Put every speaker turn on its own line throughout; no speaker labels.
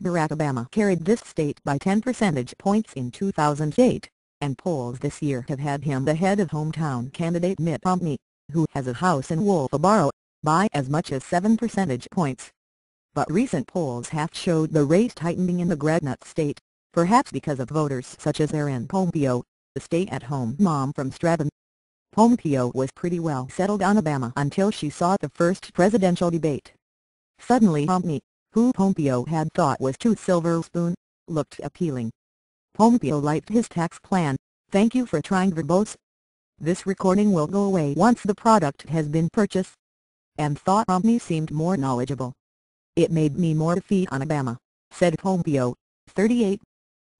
Barack Obama carried this state by 10 percentage points in 2008, and polls this year have had him ahead of hometown candidate Mitt Romney, who has a house in Wolfeboro, by as much as 7 percentage points. But recent polls have showed the race tightening in the Granite state, perhaps because of voters such as Erin Pompeo, the stay-at-home mom from Stratham. Pompeo was pretty well settled on Obama until she saw the first presidential debate. Suddenly Romney, who Pompeo had thought was too silver spoon, looked appealing. Pompeo liked his tax plan, thank you for trying verbose. This recording will go away once the product has been purchased. And thought Romney seemed more knowledgeable. It made me more defeat on Obama, said Pompeo, 38.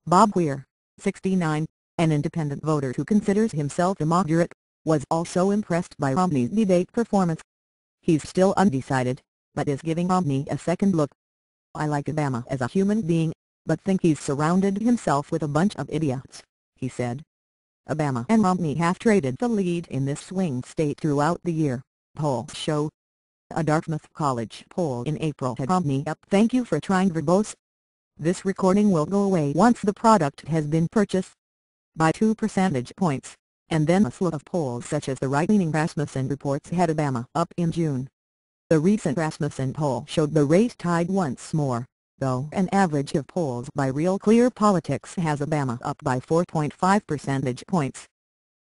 Bob Weir, 69, an independent voter who considers himself a moderate, was also impressed by Romney's debate performance. He's still undecided, but is giving Romney a second look. I like Obama as a human being, but think he's surrounded himself with a bunch of idiots, he said. Obama and Romney have traded the lead in this swing state throughout the year, polls show. A Dartmouth College poll in April had Romney up thank you for trying verbose. This recording will go away once the product has been purchased. By two percentage points, and then a slew of polls such as the right-leaning Rasmussen reports had Obama up in June. The recent Rasmussen poll showed the race tied once more, though an average of polls by Real Clear Politics has Obama up by 4.5 percentage points.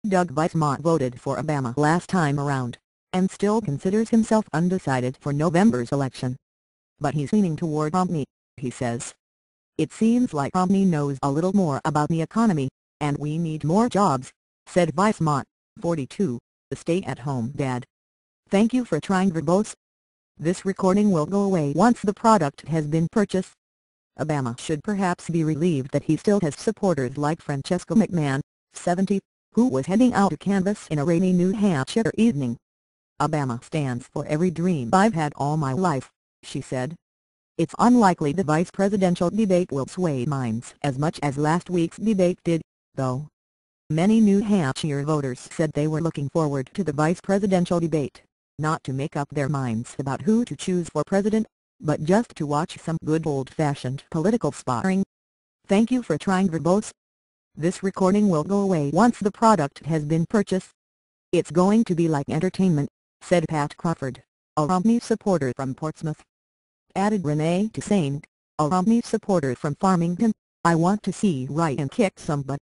Doug Weissmont voted for Obama last time around, and still considers himself undecided for November's election. But he's leaning toward Romney, he says. It seems like Romney knows a little more about the economy, and we need more jobs, said Weissmont, 42, the stay-at-home dad. Thank you for trying verbose. This recording will go away once the product has been purchased. Obama should perhaps be relieved that he still has supporters like Francesca McMahon, 70, who was heading out to canvass in a rainy New Hampshire evening. Obama stands for every dream I've had all my life, she said. It's unlikely the vice presidential debate will sway minds as much as last week's debate did, though. Many New Hampshire voters said they were looking forward to the vice presidential debate, not to make up their minds about who to choose for president, but just to watch some good old-fashioned political sparring. Thank you for trying verbose. This recording will go away once the product has been purchased. It's going to be like entertainment, said Pat Crawford, a Romney supporter from Portsmouth. Added Renee Toussaint, a Romney supporter from Farmington, I want to see Ryan kick some butt.